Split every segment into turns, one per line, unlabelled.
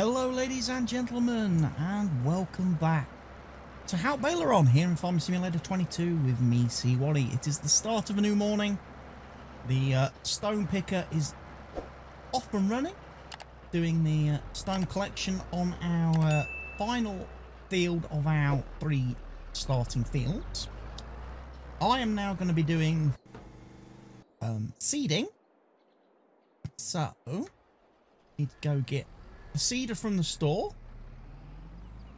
Hello, ladies and gentlemen, and welcome back to Haut Beyleron here in Farm Simulator 22 with me, C. Wally. It is the start of a new morning. The uh, stone picker is off and running, doing the uh, stone collection on our uh, final field of our three starting fields. I am now going to be doing um, seeding. So, need to go get the seeder from the store.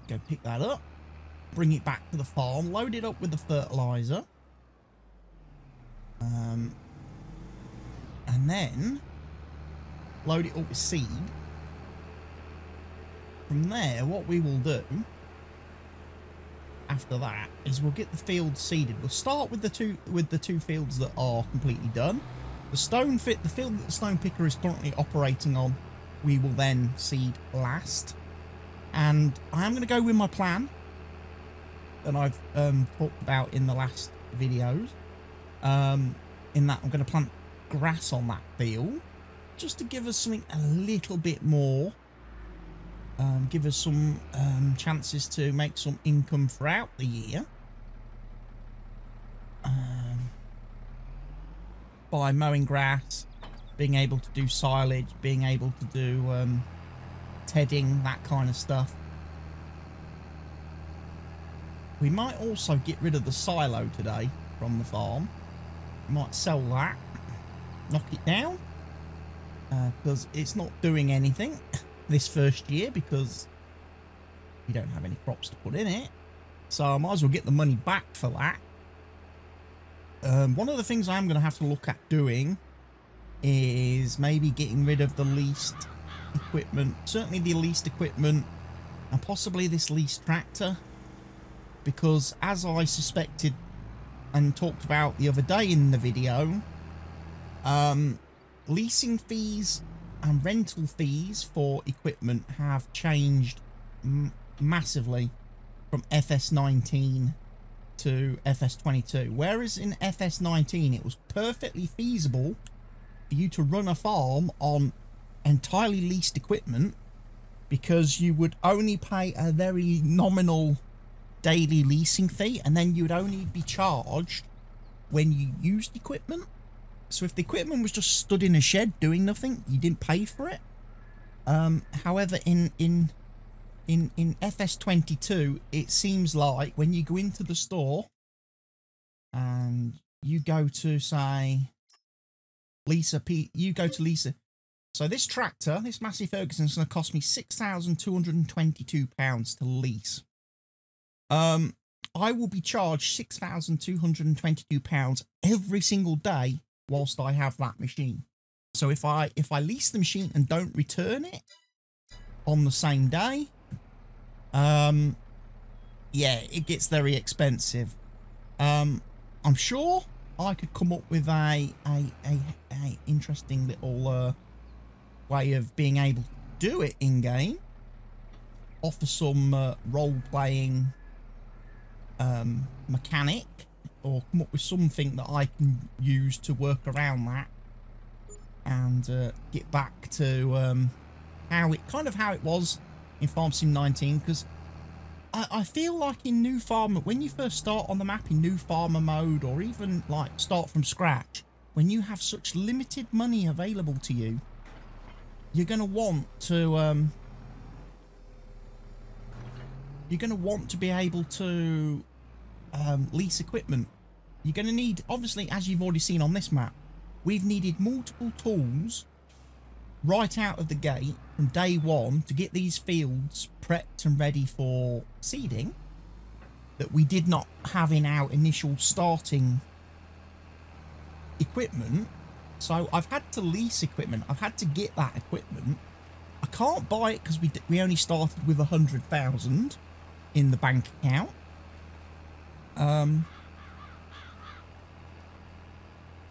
Go pick that up. Bring it back to the farm. Load it up with the fertilizer. Um, and then load it up with seed. From there, what we will do after that is we'll get the field seeded. We'll start with the two with the two fields that are completely done. The stone fit the field that the stone picker is currently operating on we will then seed last. And I am going to go with my plan that I've um, talked about in the last videos. Um, in that I'm going to plant grass on that field just to give us something a little bit more. Um, give us some um, chances to make some income throughout the year. Um, by mowing grass being able to do silage, being able to do um, tedding, that kind of stuff. We might also get rid of the silo today from the farm. Might sell that, knock it down, because uh, it's not doing anything this first year because we don't have any crops to put in it. So I might as well get the money back for that. Um, one of the things I'm going to have to look at doing is maybe getting rid of the least equipment, certainly the least equipment, and possibly this least tractor, because as I suspected and talked about the other day in the video, um, leasing fees and rental fees for equipment have changed massively from FS19 to FS22. Whereas in FS19 it was perfectly feasible you to run a farm on entirely leased equipment because you would only pay a very nominal daily leasing fee and then you would only be charged when you used equipment. So if the equipment was just stood in a shed doing nothing, you didn't pay for it. Um, however, in in in in FS22, it seems like when you go into the store and you go to say Lisa P, you go to Lisa. So this tractor, this Massey Ferguson, is going to cost me six thousand two hundred and twenty-two pounds to lease. Um, I will be charged six thousand two hundred and twenty-two pounds every single day whilst I have that machine. So if I if I lease the machine and don't return it on the same day, um, yeah, it gets very expensive. Um, I'm sure I could come up with a a a, a interesting little uh, way of being able to do it in game. Offer some uh, role playing um, mechanic, or come up with something that I can use to work around that, and uh, get back to um, how it kind of how it was in Farm Sim 19 because I, I feel like in New Farmer, when you first start on the map in New Farmer mode, or even like start from scratch, when you have such limited money available to you, you're going to want to, um, you're going to want to be able to um, lease equipment. You're going to need, obviously, as you've already seen on this map, we've needed multiple tools right out of the gate from day one to get these fields prepped and ready for seeding that we did not have in our initial starting equipment. So I've had to lease equipment. I've had to get that equipment. I can't buy it because we, we only started with a hundred thousand in the bank account. Um,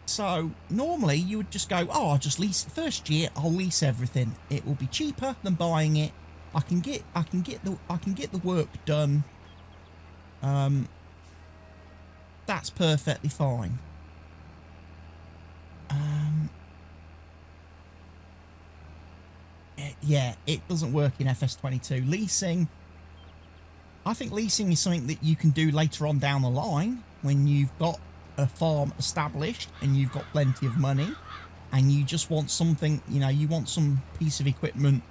so normally you would just go, oh, I'll just lease first year. I'll lease everything. It will be cheaper than buying it. I can get, I can get the, I can get the work done. Um, that's perfectly fine. Um, it, yeah, it doesn't work in FS22. Leasing, I think leasing is something that you can do later on down the line when you've got a farm established and you've got plenty of money and you just want something, you know, you want some piece of equipment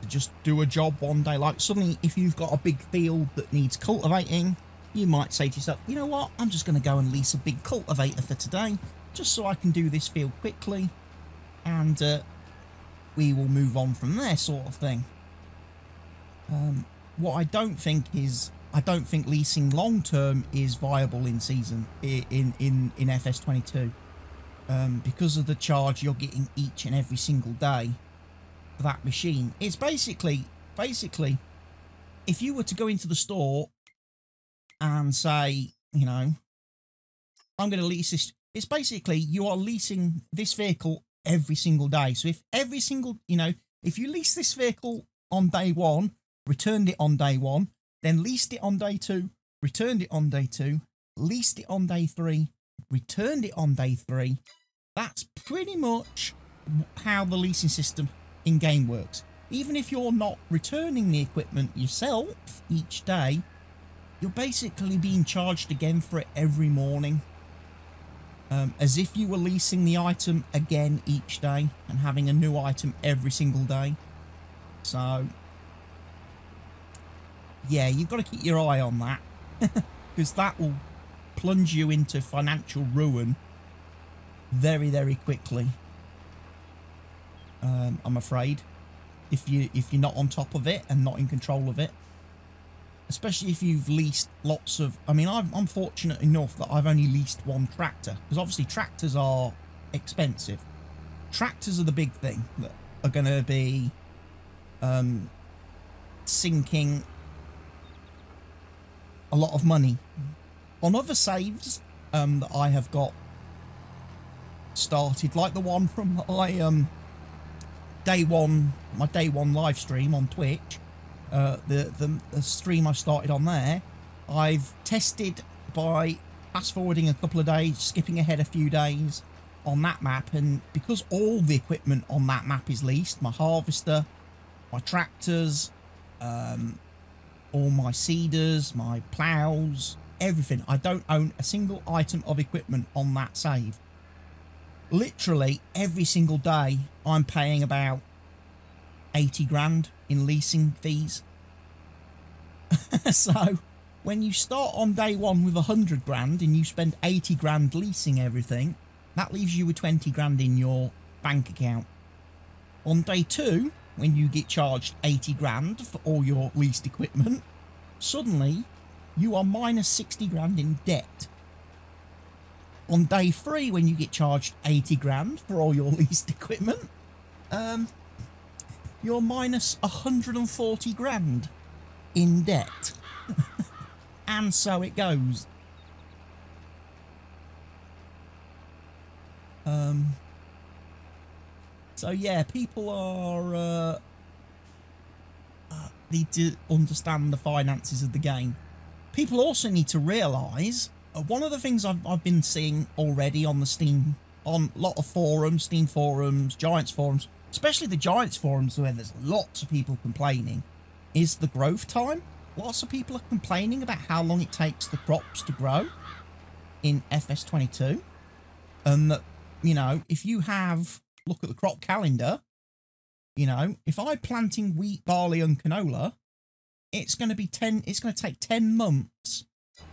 to just do a job one day. Like suddenly, if you've got a big field that needs cultivating, you might say to yourself, you know what, I'm just going to go and lease a big cultivator for today just so I can do this field quickly and uh, we will move on from there sort of thing. Um, what I don't think is I don't think leasing long term is viable in season in in in FS22 um, because of the charge you're getting each and every single day for that machine. It's basically basically if you were to go into the store and say, you know, I'm going to lease this. It's basically you are leasing this vehicle every single day. So if every single, you know, if you lease this vehicle on day one, returned it on day one, then leased it on day two, returned it on day two, leased it on day three, returned it on day three. That's pretty much how the leasing system in game works. Even if you're not returning the equipment yourself each day, you're basically being charged again for it every morning. Um, as if you were leasing the item again each day and having a new item every single day. So yeah, you've got to keep your eye on that because that will plunge you into financial ruin very, very quickly. Um, I'm afraid if you if you're not on top of it and not in control of it, especially if you've leased lots of. I mean, i am fortunate enough that I've only leased one tractor because obviously tractors are expensive. Tractors are the big thing that are going to be um, sinking a lot of money. On other saves um, that I have got started, like the one from my um, day one, my day one live stream on Twitch, uh, the, the, the stream I started on there, I've tested by fast forwarding a couple of days, skipping ahead a few days on that map, and because all the equipment on that map is leased, my harvester, my tractors, um, all my seeders, my plows, everything. I don't own a single item of equipment on that save. Literally every single day I'm paying about 80 grand in leasing fees. so when you start on day one with 100 grand and you spend 80 grand leasing everything, that leaves you with 20 grand in your bank account. On day two, when you get charged 80 grand for all your leased equipment, suddenly you are minus 60 grand in debt. On day three, when you get charged 80 grand for all your leased equipment, um, you're minus 140 grand in debt. and so it goes. Um, so yeah, people are uh, uh, need to understand the finances of the game. People also need to realise uh, one of the things I've, I've been seeing already on the Steam, on a lot of forums, Steam forums, Giants forums, especially the Giants forums where there's lots of people complaining, is the growth time. Lots of people are complaining about how long it takes the crops to grow in FS22. And that, you know, if you have look at the crop calendar, you know, if I'm planting wheat, barley, and canola, it's going to be 10, it's going to take 10 months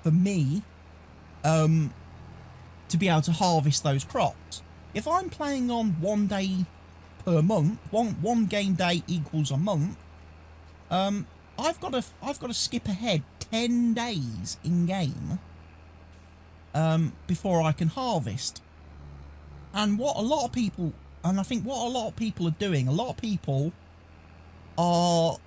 for me um, to be able to harvest those crops. If I'm playing on one day per month, one, one game day equals a month, um, I've got to, I've got to skip ahead 10 days in game um, before I can harvest. And what a lot of people and I think what a lot of people are doing, a lot of people are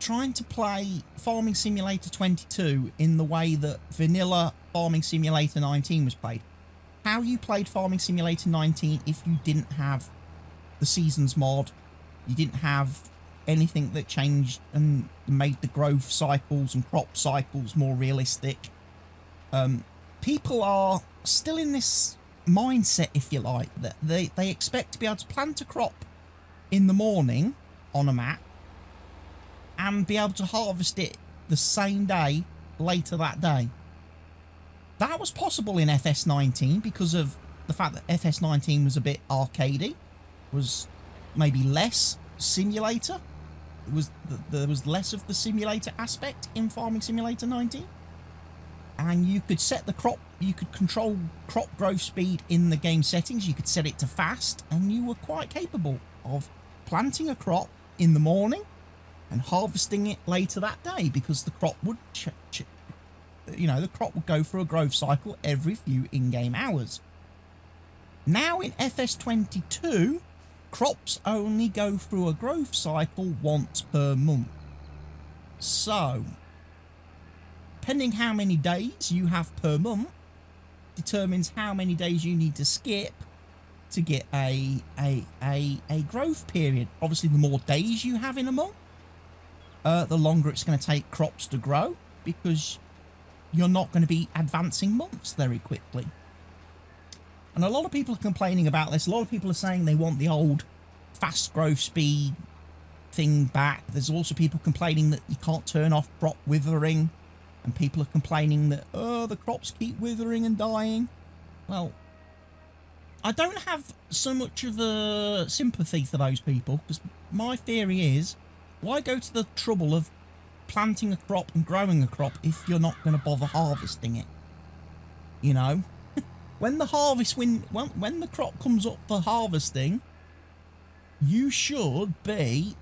trying to play Farming Simulator 22 in the way that vanilla Farming Simulator 19 was played. How you played Farming Simulator 19 if you didn't have the Seasons mod, you didn't have anything that changed and made the growth cycles and crop cycles more realistic. Um, people are still in this mindset, if you like, that they, they expect to be able to plant a crop in the morning on a map and be able to harvest it the same day later that day. That was possible in FS19 because of the fact that FS19 was a bit arcadey, was maybe less simulator. It was there was less of the simulator aspect in Farming Simulator 19, and you could set the crop, you could control crop growth speed in the game settings. You could set it to fast, and you were quite capable of planting a crop in the morning and harvesting it later that day because the crop would you know, the crop would go through a growth cycle every few in-game hours. Now in FS22, crops only go through a growth cycle once per month. So, depending how many days you have per month, determines how many days you need to skip to get a, a, a, a growth period. Obviously, the more days you have in a month, uh, the longer it's going to take crops to grow because you're not going to be advancing months very quickly. And a lot of people are complaining about this. A lot of people are saying they want the old fast growth speed thing back. There's also people complaining that you can't turn off crop withering. And people are complaining that, oh, the crops keep withering and dying. Well, I don't have so much of a sympathy for those people because my theory is why go to the trouble of planting a crop and growing a crop if you're not going to bother harvesting it? You know? when the harvest, when, when, when the crop comes up for harvesting, you should be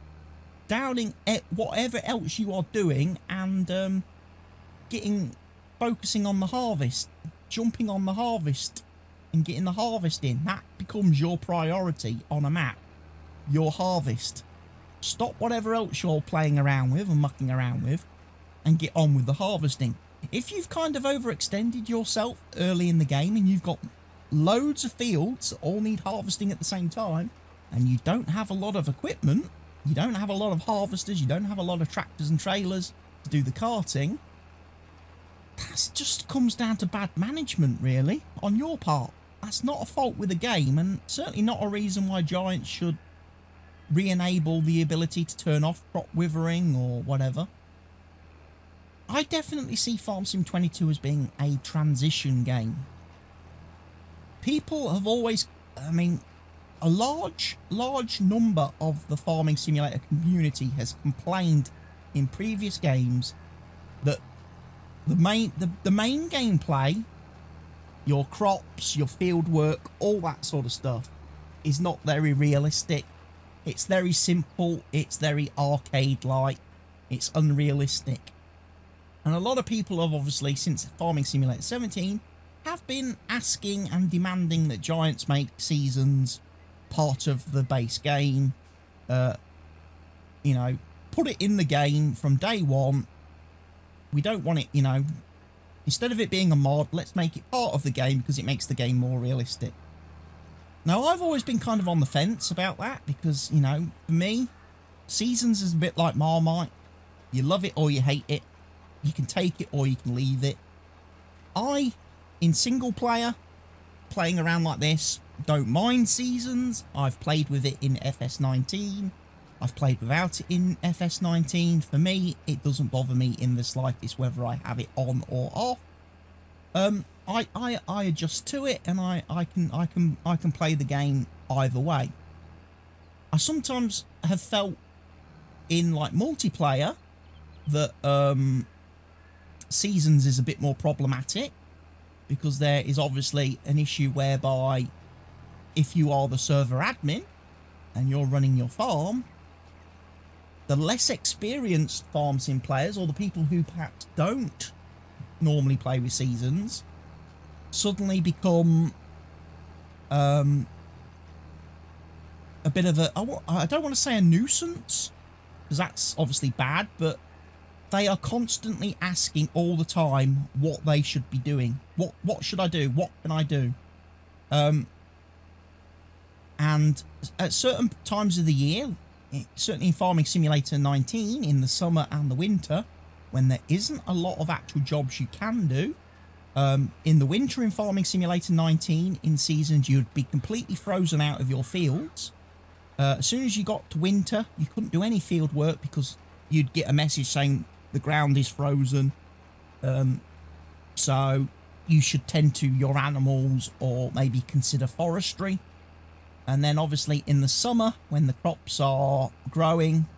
downing at whatever else you are doing and um, getting, focusing on the harvest, jumping on the harvest and getting the harvest in. That becomes your priority on a map, your harvest. Stop whatever else you're playing around with and mucking around with and get on with the harvesting. If you've kind of overextended yourself early in the game and you've got loads of fields that all need harvesting at the same time and you don't have a lot of equipment, you don't have a lot of harvesters, you don't have a lot of tractors and trailers to do the carting, that just comes down to bad management really on your part. That's not a fault with the game and certainly not a reason why Giants should re-enable the ability to turn off crop withering or whatever. I definitely see Farm Sim 22 as being a transition game. People have always, I mean, a large, large number of the farming simulator community has complained in previous games that the main, the, the main gameplay, your crops, your field work, all that sort of stuff, is not very realistic it's very simple. It's very arcade-like. It's unrealistic. And a lot of people have obviously, since Farming Simulator 17, have been asking and demanding that Giants make seasons part of the base game. Uh, you know, put it in the game from day one. We don't want it, you know, instead of it being a mod, let's make it part of the game because it makes the game more realistic. Now, I've always been kind of on the fence about that because, you know, for me, Seasons is a bit like Marmite. You love it or you hate it. You can take it or you can leave it. I, in single player, playing around like this, don't mind Seasons. I've played with it in FS19. I've played without it in FS19. For me, it doesn't bother me in the slightest whether I have it on or off. Um, I, I, I adjust to it and I, I can I can I can play the game either way. I sometimes have felt in like multiplayer that um, seasons is a bit more problematic because there is obviously an issue whereby if you are the server admin and you're running your farm, the less experienced farm sim players or the people who perhaps don't normally play with seasons suddenly become um, a bit of a, I don't want to say a nuisance, because that's obviously bad, but they are constantly asking all the time what they should be doing. What what should I do? What can I do? Um, and at certain times of the year, certainly Farming Simulator 19, in the summer and the winter, when there isn't a lot of actual jobs you can do, um, in the winter in Farming Simulator 19, in seasons, you'd be completely frozen out of your fields. Uh, as soon as you got to winter, you couldn't do any field work because you'd get a message saying the ground is frozen. Um, so you should tend to your animals or maybe consider forestry. And then obviously in the summer, when the crops are growing,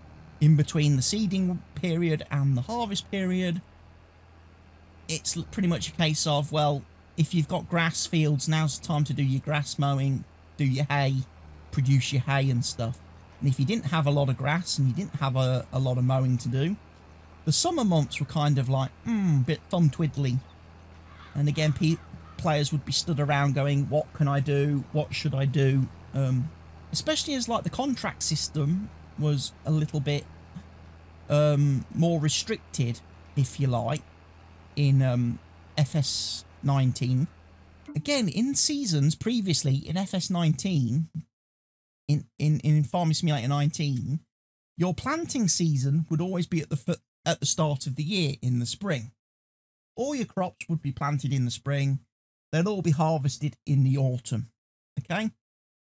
in between the seeding period and the harvest period, it's pretty much a case of, well, if you've got grass fields, now's the time to do your grass mowing, do your hay, produce your hay and stuff. And if you didn't have a lot of grass and you didn't have a, a lot of mowing to do, the summer months were kind of like, hmm, bit thumb twiddly. And again, players would be stood around going, what can I do? What should I do? Um, especially as like the contract system was a little bit um, more restricted, if you like, in um, FS19. Again, in seasons previously in FS19, in, in, in Farming Simulator 19, your planting season would always be at the at the start of the year in the spring. All your crops would be planted in the spring. They'd all be harvested in the autumn. Okay?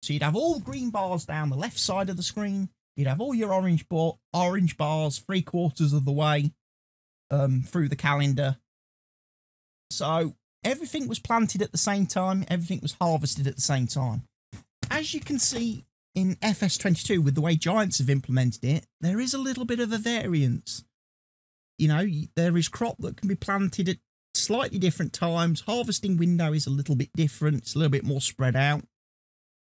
So you'd have all green bars down the left side of the screen. You'd have all your orange bar, orange bars three quarters of the way um, through the calendar. So everything was planted at the same time. Everything was harvested at the same time. As you can see in FS22 with the way Giants have implemented it, there is a little bit of a variance. You know, there is crop that can be planted at slightly different times. Harvesting window is a little bit different. It's a little bit more spread out.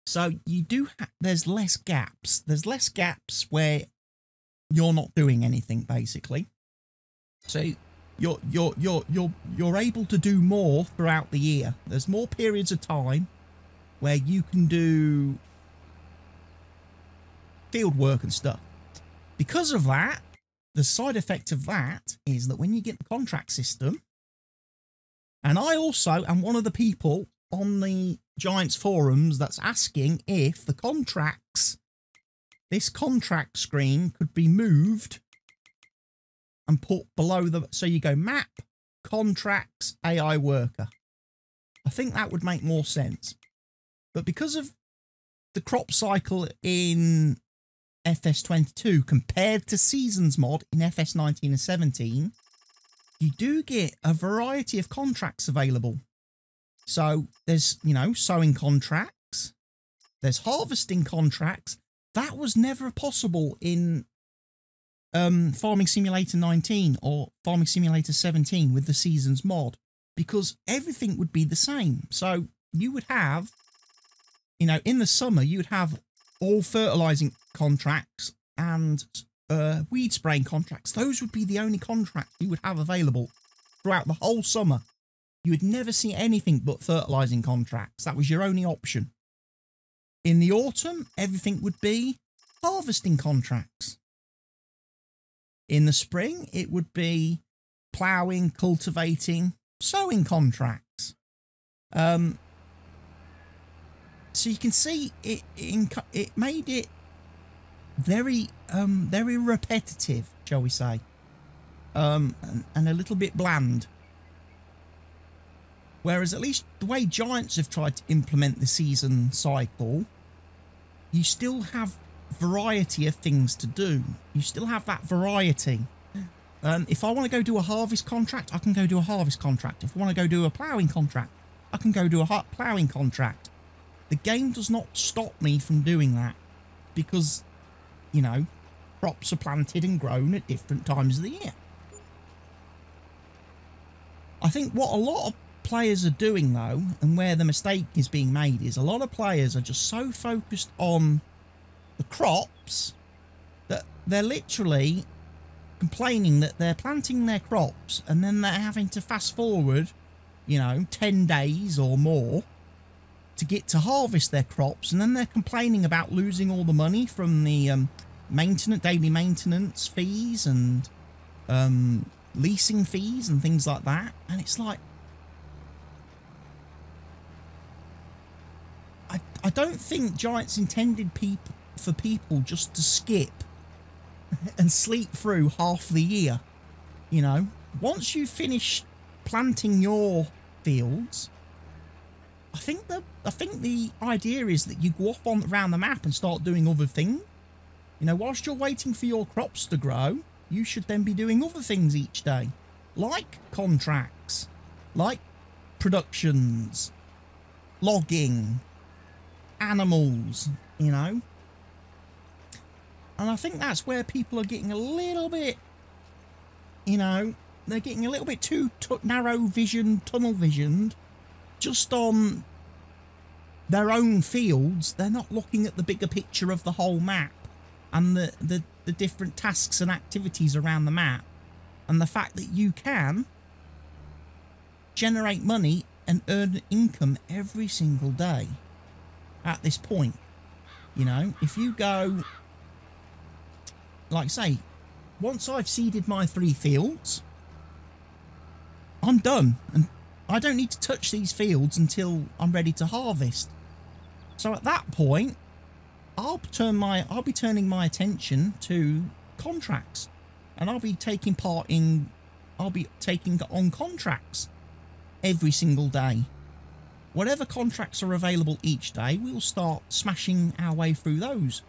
So you do, there's less gaps. There's less gaps where you're not doing anything basically. So you're, you're, you're, you're, you're able to do more throughout the year. There's more periods of time where you can do field work and stuff. Because of that, the side effect of that is that when you get the contract system, and I also am one of the people on the Giants forums that's asking if the contracts, this contract screen could be moved and put below the, so you go map, contracts, AI worker. I think that would make more sense. But because of the crop cycle in FS22 compared to seasons mod in FS19 and 17, you do get a variety of contracts available. So there's, you know, sowing contracts, there's harvesting contracts. That was never possible in um, Farming Simulator 19 or Farming Simulator 17 with the Seasons mod because everything would be the same. So you would have, you know, in the summer, you would have all fertilizing contracts and uh, weed spraying contracts. Those would be the only contracts you would have available throughout the whole summer. You would never see anything but fertilizing contracts. That was your only option. In the autumn, everything would be harvesting contracts. In the spring, it would be ploughing, cultivating, sowing contracts. Um, so you can see it, it, it made it very, um, very repetitive, shall we say, um, and, and a little bit bland. Whereas at least the way Giants have tried to implement the season cycle, you still have variety of things to do. You still have that variety. Um, if I want to go do a harvest contract, I can go do a harvest contract. If I want to go do a ploughing contract, I can go do a ploughing contract. The game does not stop me from doing that because, you know, crops are planted and grown at different times of the year. I think what a lot of players are doing though, and where the mistake is being made, is a lot of players are just so focused on the crops that they're literally complaining that they're planting their crops and then they're having to fast forward, you know, 10 days or more to get to harvest their crops and then they're complaining about losing all the money from the um, maintenance, daily maintenance fees and um, leasing fees and things like that. And it's like, I don't think Giants intended people for people just to skip and sleep through half the year. You know, once you finish planting your fields, I think the I think the idea is that you go off on around the map and start doing other things. You know, whilst you're waiting for your crops to grow, you should then be doing other things each day, like contracts, like productions, logging, animals, you know. And I think that's where people are getting a little bit, you know, they're getting a little bit too narrow vision, tunnel visioned, just on their own fields. They're not looking at the bigger picture of the whole map and the, the, the different tasks and activities around the map. And the fact that you can generate money and earn income every single day at this point. You know, if you go, like say, once I've seeded my three fields, I'm done. And I don't need to touch these fields until I'm ready to harvest. So at that point, I'll turn my I'll be turning my attention to contracts. And I'll be taking part in I'll be taking on contracts every single day. Whatever contracts are available each day, we'll start smashing our way through those.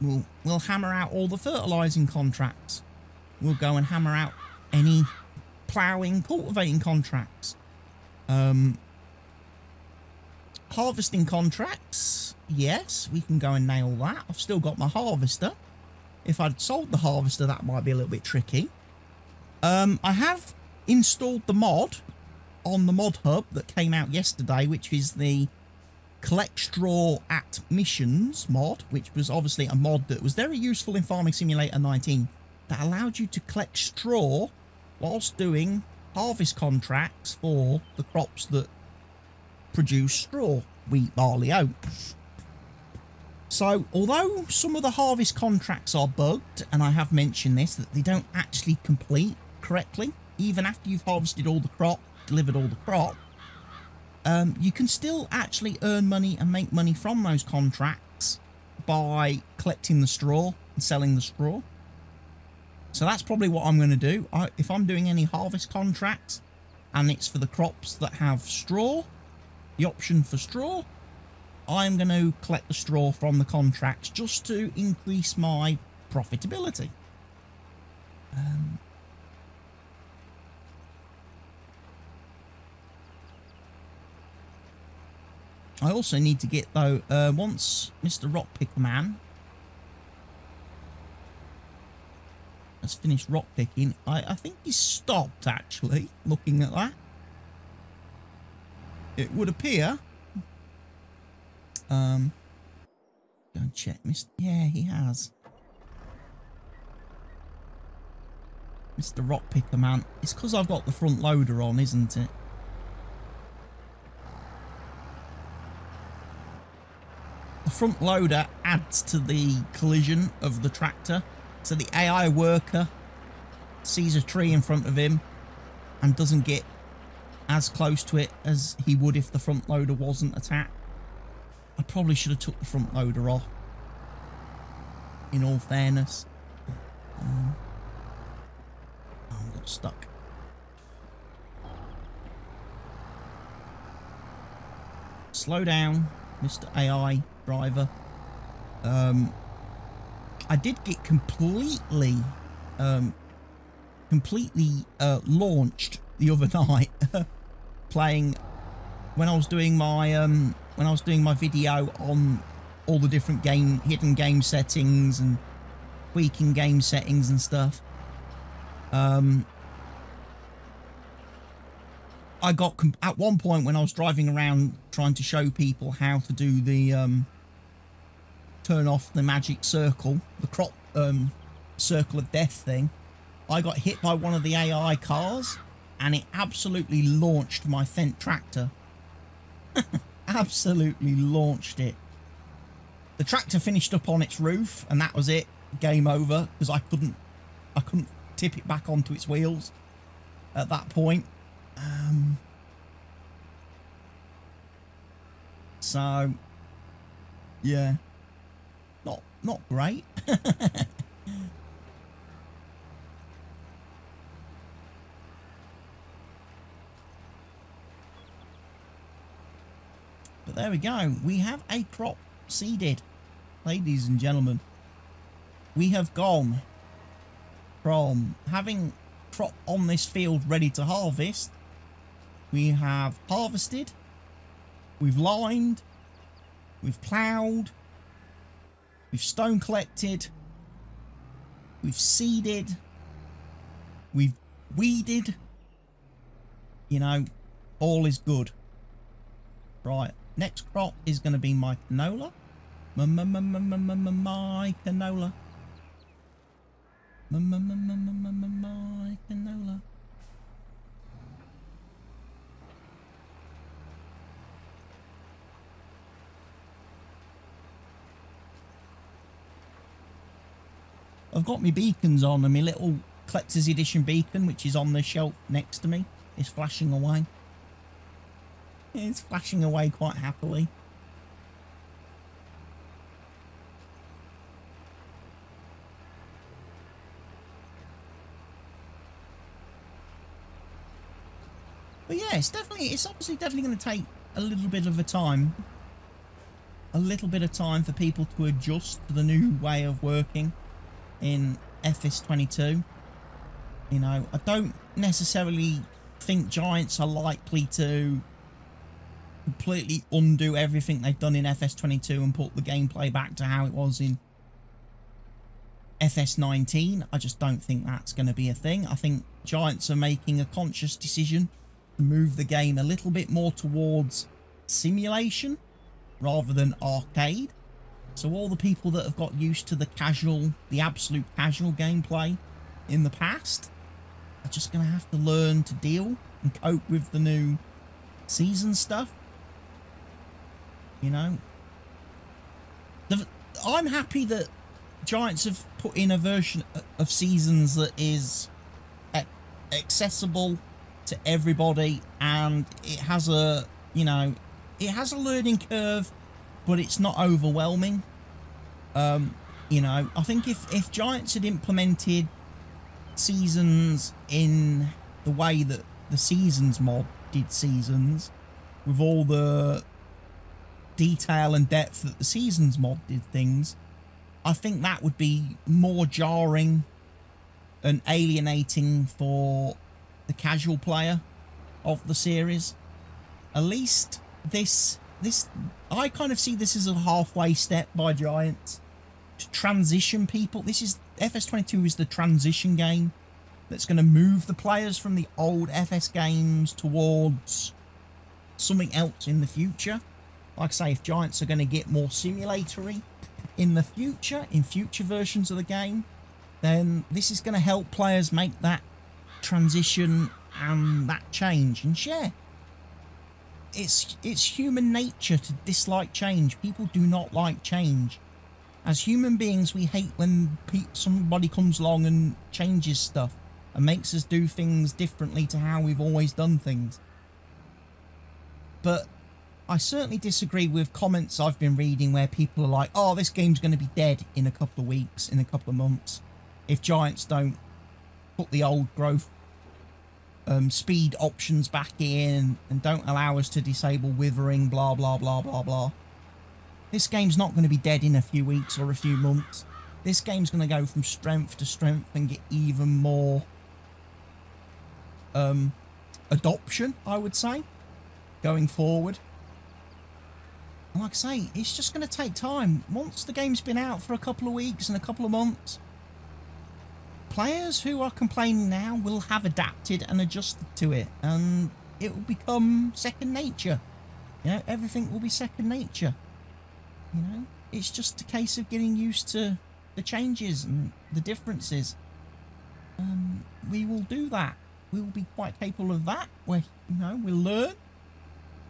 We'll, we'll hammer out all the fertilising contracts. We'll go and hammer out any ploughing, cultivating contracts. Um, harvesting contracts, yes, we can go and nail that. I've still got my harvester. If I'd sold the harvester, that might be a little bit tricky. Um, I have installed the mod on the mod hub that came out yesterday, which is the collect straw at missions mod, which was obviously a mod that was very useful in Farming Simulator 19 that allowed you to collect straw whilst doing harvest contracts for the crops that produce straw, wheat, barley, oats. So, although some of the harvest contracts are bugged, and I have mentioned this, that they don't actually complete correctly, even after you've harvested all the crop, delivered all the crop, um, you can still actually earn money and make money from those contracts by collecting the straw and selling the straw. So that's probably what I'm going to do. I, if I'm doing any harvest contracts and it's for the crops that have straw, the option for straw, I'm going to collect the straw from the contracts just to increase my profitability. Um, I also need to get, though, uh, once Mr. Rockpicker Man has finished rock picking, I, I think he's stopped, actually, looking at that. It would appear... Um, go and check. Mr. Yeah, he has. Mr. Rockpicker Man. It's because I've got the front loader on, isn't it? The front loader adds to the collision of the tractor. So the AI worker sees a tree in front of him and doesn't get as close to it as he would if the front loader wasn't attacked. I probably should have took the front loader off. In all fairness. Um, oh, I got stuck. Slow down, Mr. AI driver. Um, I did get completely, um, completely uh, launched the other night playing when I was doing my um, when I was doing my video on all the different game hidden game settings and tweaking game settings and stuff. Um, I got at one point when I was driving around trying to show people how to do the um, turn off the magic circle, the crop um, circle of death thing, I got hit by one of the AI cars and it absolutely launched my Fendt tractor. absolutely launched it. The tractor finished up on its roof and that was it. Game over because I couldn't I couldn't tip it back onto its wheels at that point. Um, so yeah not not great. But there we go. We have a crop seeded. Ladies and gentlemen. We have gone from having crop on this field ready to harvest. We have harvested. We've lined. We've ploughed. We've stone collected. We've seeded. We've weeded. You know, all is good. Right, next crop is going to be my canola. My, my, my, my, my, my, my canola. My, my, my, my, my, my, my canola. I've got my beacons on and my little collector's edition beacon which is on the shelf next to me is flashing away. It's flashing away quite happily. But yeah, it's definitely, it's obviously definitely going to take a little bit of a time. A little bit of time for people to adjust to the new way of working in FS22. You know, I don't necessarily think Giants are likely to completely undo everything they've done in FS22 and put the gameplay back to how it was in FS19. I just don't think that's going to be a thing. I think Giants are making a conscious decision to move the game a little bit more towards simulation rather than arcade. So all the people that have got used to the casual, the absolute casual gameplay in the past are just going to have to learn to deal and cope with the new season stuff. You know? I'm happy that Giants have put in a version of Seasons that is accessible to everybody and it has a, you know, it has a learning curve, but it's not overwhelming. Um, you know, I think if, if Giants had implemented Seasons in the way that the Seasons mod did Seasons, with all the detail and depth that the Seasons mod did things, I think that would be more jarring and alienating for the casual player of the series. At least this this I kind of see this as a halfway step by Giants to transition people. This is FS22 is the transition game that's going to move the players from the old FS games towards something else in the future. Like I say, if Giants are going to get more simulatory in the future, in future versions of the game, then this is going to help players make that transition and that change. And yeah, it's it's human nature to dislike change. People do not like change. As human beings, we hate when somebody comes along and changes stuff and makes us do things differently to how we've always done things. But I certainly disagree with comments I've been reading where people are like, oh, this game's going to be dead in a couple of weeks, in a couple of months, if Giants don't put the old growth um, speed options back in and don't allow us to disable withering, blah, blah, blah, blah, blah. This game's not going to be dead in a few weeks or a few months. This game's going to go from strength to strength and get even more um, adoption, I would say, going forward. And like I say, it's just going to take time. Once the game's been out for a couple of weeks and a couple of months, players who are complaining now will have adapted and adjusted to it and it will become second nature. You know everything will be second nature. You know it's just a case of getting used to the changes and the differences. Um, we will do that. We will be quite capable of that. Where you know we'll learn.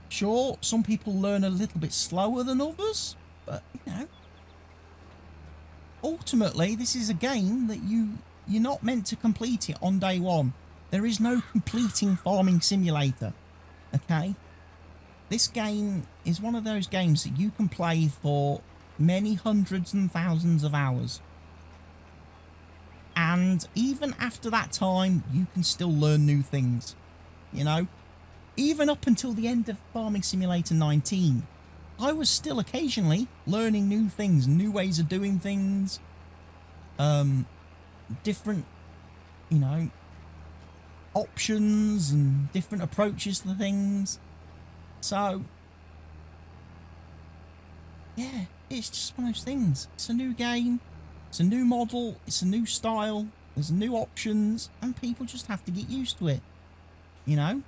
Sure some people learn a little bit slower than others but you know ultimately this is a game that you you're not meant to complete it on day one. There is no completing Farming Simulator. Okay? This game is one of those games that you can play for many hundreds and thousands of hours. And even after that time, you can still learn new things. You know? Even up until the end of Farming Simulator 19, I was still occasionally learning new things, new ways of doing things, um, different, you know, options and different approaches to things. So, yeah, it's just one of those things. It's a new game, it's a new model, it's a new style, there's new options, and people just have to get used to it. You know?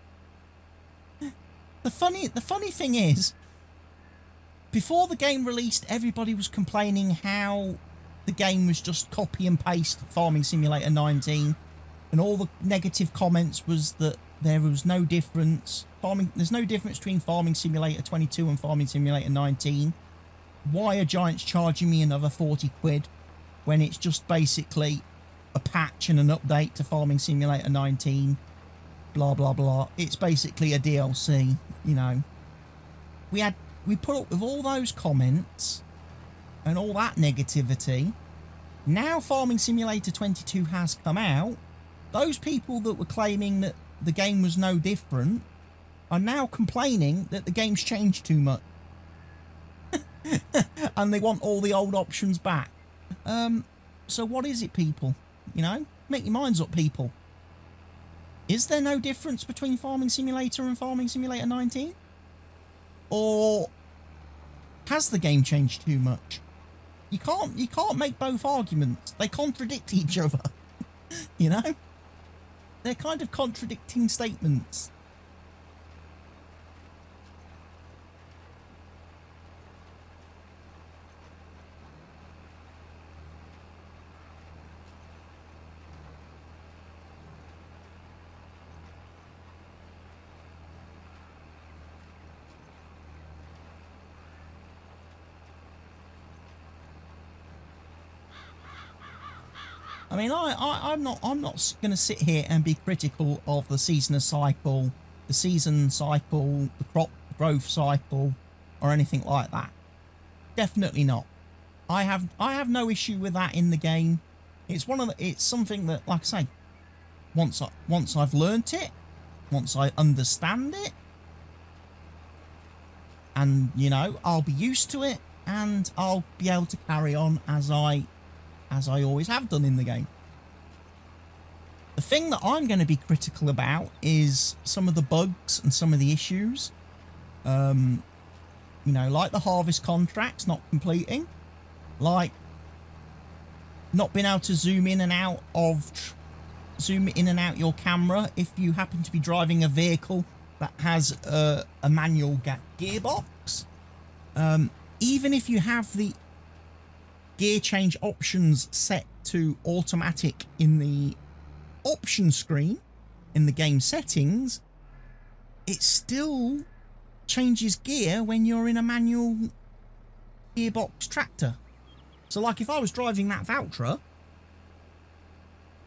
The funny the funny thing is, before the game released, everybody was complaining how the game was just copy and paste Farming Simulator 19, and all the negative comments was that there was no difference. Farming, there's no difference between Farming Simulator 22 and Farming Simulator 19. Why are Giants charging me another 40 quid when it's just basically a patch and an update to Farming Simulator 19? Blah blah blah. It's basically a DLC, you know. We had we put up with all those comments and all that negativity. Now Farming Simulator 22 has come out. Those people that were claiming that the game was no different are now complaining that the game's changed too much. and they want all the old options back. Um, so what is it, people? You know, make your minds up, people. Is there no difference between Farming Simulator and Farming Simulator 19? Or has the game changed too much? You can't you can't make both arguments. They contradict each other. you know? They're kind of contradicting statements. I mean, I, I I'm not I'm not going to sit here and be critical of the seasonal cycle, the season cycle, the crop growth cycle, or anything like that. Definitely not. I have I have no issue with that in the game. It's one of the, it's something that, like I say, once I once I've learnt it, once I understand it, and you know I'll be used to it, and I'll be able to carry on as I as I always have done in the game. The thing that I'm going to be critical about is some of the bugs and some of the issues. Um, you know, like the harvest contracts not completing, like not being able to zoom in and out of zoom in and out your camera if you happen to be driving a vehicle that has a, a manual gearbox. Um, even if you have the gear change options set to automatic in the option screen in the game settings, it still changes gear when you're in a manual gearbox tractor. So like if I was driving that Valtra,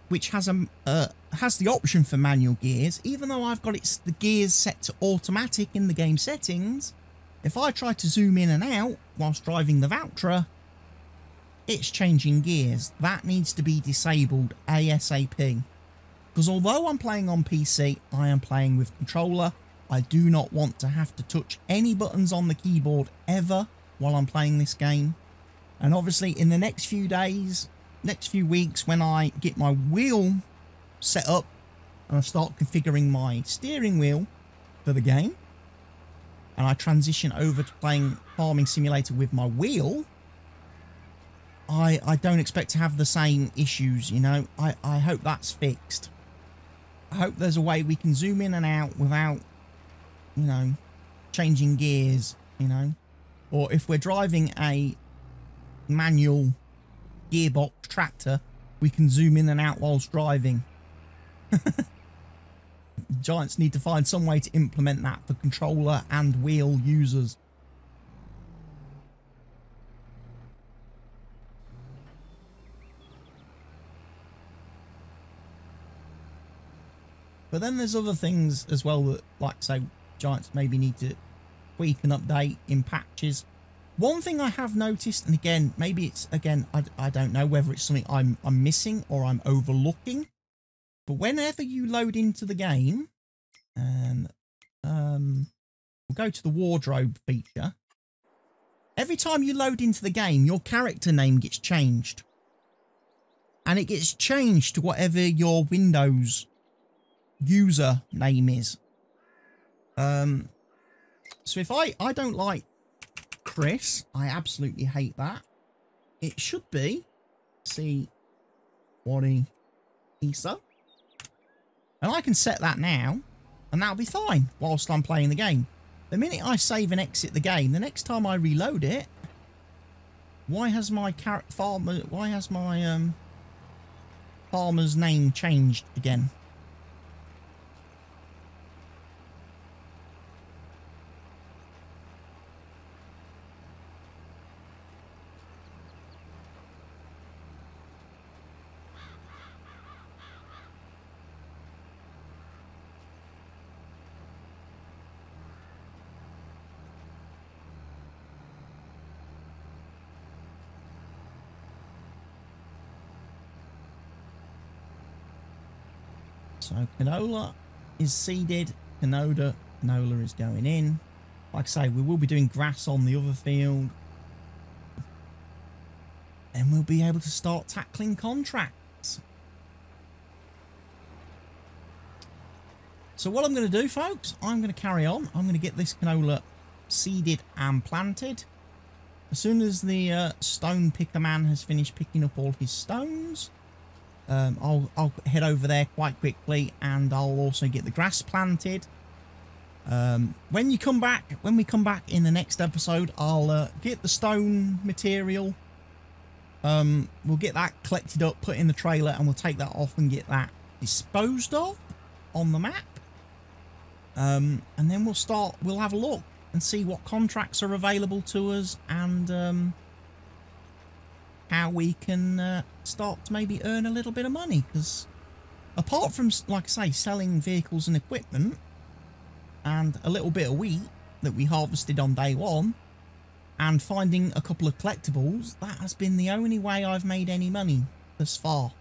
which has a uh, has the option for manual gears, even though I've got its the gears set to automatic in the game settings, if I try to zoom in and out whilst driving the Valtra, it's changing gears. That needs to be disabled ASAP. Because although I'm playing on PC, I am playing with controller. I do not want to have to touch any buttons on the keyboard ever while I'm playing this game. And obviously in the next few days, next few weeks, when I get my wheel set up and I start configuring my steering wheel for the game, and I transition over to playing Farming Simulator with my wheel, I, I don't expect to have the same issues, you know. I, I hope that's fixed. I hope there's a way we can zoom in and out without, you know, changing gears, you know. Or if we're driving a manual gearbox tractor, we can zoom in and out whilst driving. Giants need to find some way to implement that for controller and wheel users. But then there's other things as well that, like say, Giants maybe need to tweak and update in patches. One thing I have noticed, and again, maybe it's, again, I, I don't know whether it's something I'm, I'm missing or I'm overlooking, but whenever you load into the game, and um, we'll go to the wardrobe feature, Every time you load into the game, your character name gets changed. And it gets changed to whatever your Windows user name is. Um, so if I, I don't like Chris, I absolutely hate that. It should be see what he Isa. And I can set that now, and that'll be fine whilst I'm playing the game. The minute I save and exit the game, the next time I reload it, why has my farmer, why has my um, farmer's name changed again? So canola is seeded. Canola, canola is going in. Like I say, we will be doing grass on the other field. And we'll be able to start tackling contracts. So what I'm going to do, folks, I'm going to carry on. I'm going to get this canola seeded and planted. As soon as the uh, stone picker man has finished picking up all his stones, um, I'll, I'll head over there quite quickly and I'll also get the grass planted. Um, when you come back, when we come back in the next episode, I'll uh, get the stone material. Um, we'll get that collected up, put in the trailer, and we'll take that off and get that disposed of on the map. Um, and then we'll start, we'll have a look and see what contracts are available to us and um, how we can uh, start to maybe earn a little bit of money because apart from like I say selling vehicles and equipment and a little bit of wheat that we harvested on day one and finding a couple of collectibles that has been the only way I've made any money thus far.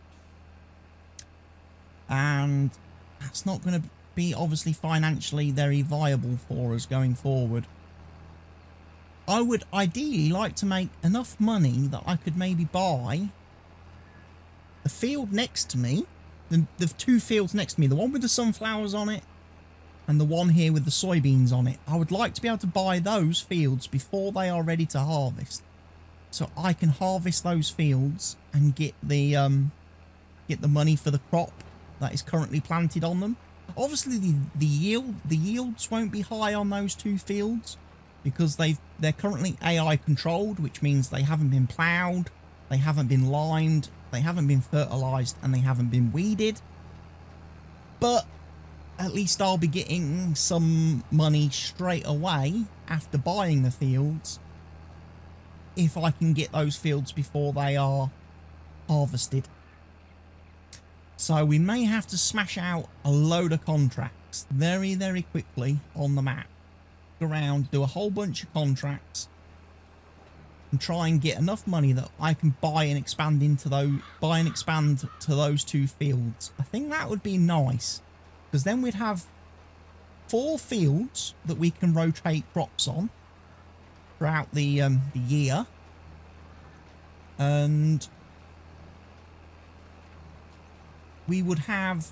And that's not going to be obviously financially very viable for us going forward I would ideally like to make enough money that I could maybe buy the field next to me, the, the two fields next to me, the one with the sunflowers on it and the one here with the soybeans on it. I would like to be able to buy those fields before they are ready to harvest. So I can harvest those fields and get the um, get the money for the crop that is currently planted on them. Obviously the, the yield the yields won't be high on those two fields because they've, they're currently AI controlled, which means they haven't been ploughed, they haven't been limed, they haven't been fertilized, and they haven't been weeded. But at least I'll be getting some money straight away after buying the fields if I can get those fields before they are harvested. So we may have to smash out a load of contracts very, very quickly on the map around, do a whole bunch of contracts, and try and get enough money that I can buy and expand into those, buy and expand to those two fields. I think that would be nice, because then we'd have four fields that we can rotate crops on throughout the um, the year, and we would have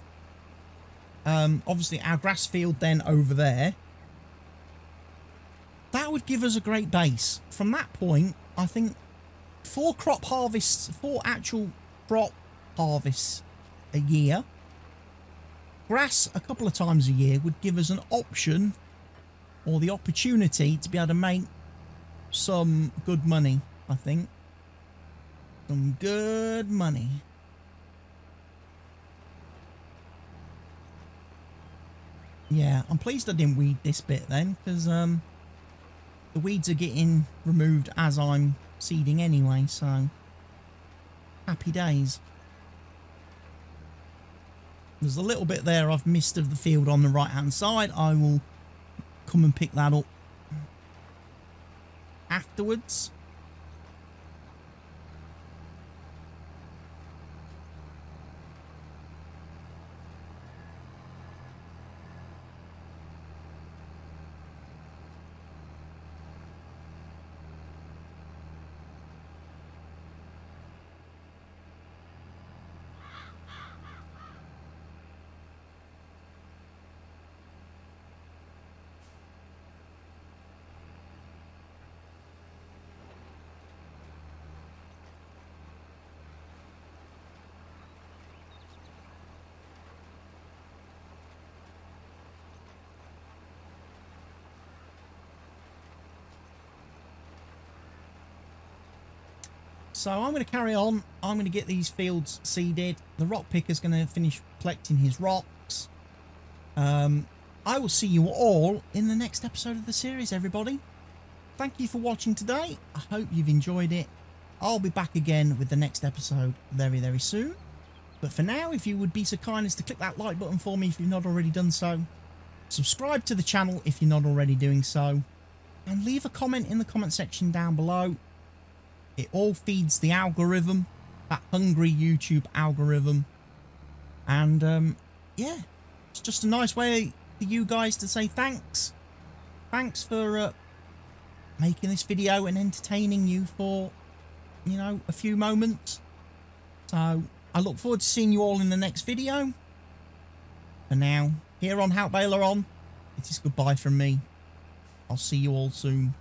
um, obviously our grass field then over there that would give us a great base. From that point, I think four crop harvests, four actual crop harvests a year, grass a couple of times a year would give us an option or the opportunity to be able to make some good money, I think. Some good money. Yeah, I'm pleased I didn't weed this bit then, because um, the weeds are getting removed as I'm seeding anyway, so happy days. There's a little bit there I've missed of the field on the right hand side. I will come and pick that up afterwards. So I'm going to carry on. I'm going to get these fields seeded. The rock picker's going to finish collecting his rocks. Um, I will see you all in the next episode of the series, everybody. Thank you for watching today. I hope you've enjoyed it. I'll be back again with the next episode very, very soon. But for now, if you would be so kind as to click that like button for me if you've not already done so. Subscribe to the channel if you're not already doing so. And leave a comment in the comment section down below it all feeds the algorithm, that hungry YouTube algorithm. And um, yeah, it's just a nice way for you guys to say thanks. Thanks for uh, making this video and entertaining you for, you know, a few moments. So I look forward to seeing you all in the next video. For now, here on Haut Beyleron, it is goodbye from me. I'll see you all soon.